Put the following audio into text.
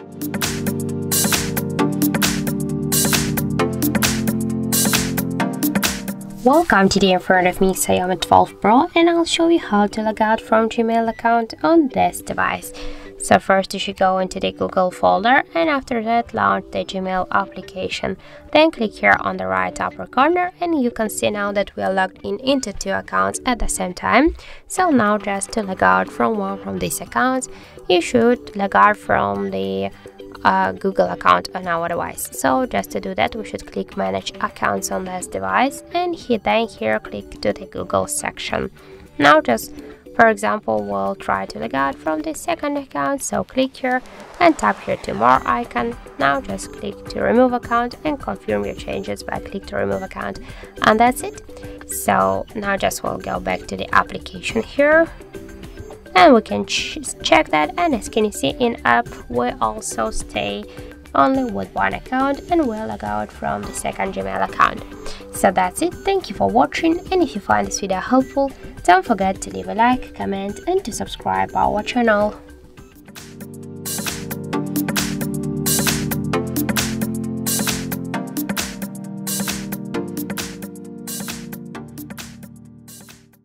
Thank you. Welcome today in front of me Xiaomi 12 Pro and I'll show you how to log out from Gmail account on this device. So first you should go into the Google folder and after that launch the Gmail application. Then click here on the right upper corner and you can see now that we are logged in into two accounts at the same time. So now just to log out from one from these accounts, you should log out from the uh, Google account on our device. So just to do that, we should click manage accounts on this device and he then here click to the Google section. Now just for example, we'll try to log out from the second account, so click here and tap here to more icon. Now just click to remove account and confirm your changes by click to remove account and that's it. So now just we'll go back to the application here and we can ch check that and as can you see in app we also stay only with one account and we'll log out from the second Gmail account. So that's it, thank you for watching and if you find this video helpful, don't forget to leave a like, comment and to subscribe our channel.